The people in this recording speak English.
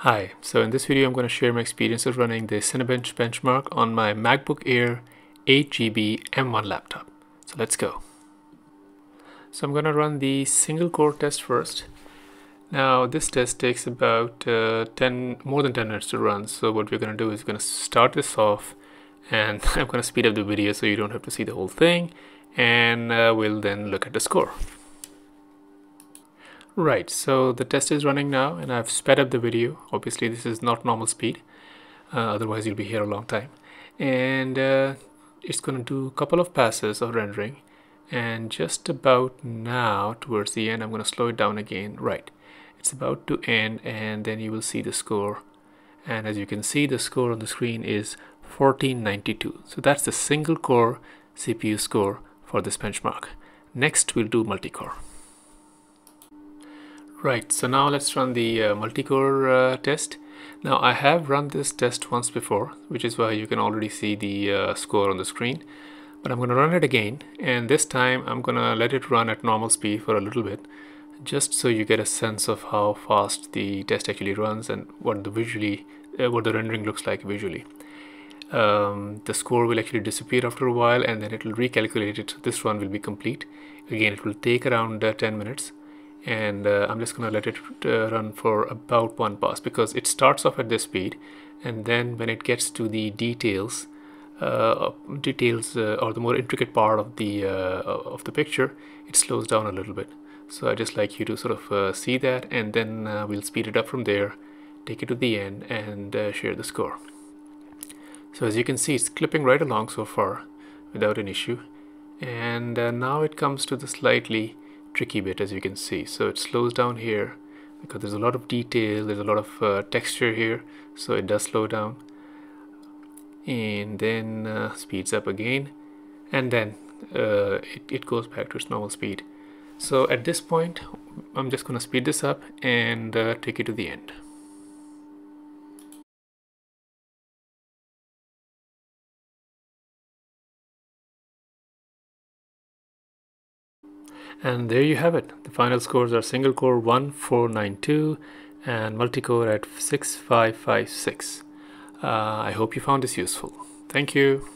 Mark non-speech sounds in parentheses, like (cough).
Hi, so in this video I'm going to share my experience of running the Cinebench benchmark on my MacBook Air 8GB M1 laptop. So let's go. So I'm going to run the single core test first. Now this test takes about uh, 10, more than 10 minutes to run. So what we're going to do is we're going to start this off and (laughs) I'm going to speed up the video so you don't have to see the whole thing and uh, we'll then look at the score. Right, so the test is running now and I've sped up the video. Obviously this is not normal speed, uh, otherwise you'll be here a long time. And uh, it's going to do a couple of passes of rendering and just about now towards the end I'm going to slow it down again. Right, it's about to end and then you will see the score. And as you can see the score on the screen is 1492. So that's the single core CPU score for this benchmark. Next we'll do multi-core. Right, so now let's run the uh, multi-core uh, test. Now I have run this test once before, which is why you can already see the uh, score on the screen. But I'm going to run it again, and this time I'm going to let it run at normal speed for a little bit, just so you get a sense of how fast the test actually runs and what the visually, uh, what the rendering looks like visually. Um, the score will actually disappear after a while, and then it will recalculate it. This run will be complete. Again, it will take around uh, 10 minutes and uh, I'm just gonna let it uh, run for about one pass because it starts off at this speed and then when it gets to the details uh, details uh, or the more intricate part of the uh, of the picture it slows down a little bit. So I just like you to sort of uh, see that and then we'll speed it up from there take it to the end and share the score. So as you can see it's clipping right along so far without an issue. And now it comes to the slightly tricky bit as you can see. So it slows down here because there's a lot of detail there's a lot of uh, texture here so it does slow down. And then uh, speeds up again and then uh, it, it goes back to its normal speed. So at this point I'm just gonna speed this up and uh, take it to the end And there you have it. The final scores are single core 1492 and multi-core at 6556. Uh, I hope you found this useful. Thank you.